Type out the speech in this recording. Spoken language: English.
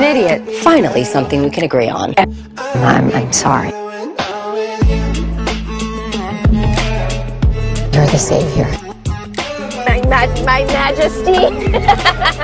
an idiot. Finally, something we can agree on. I'm, I'm sorry. You're the savior. My, ma- my majesty.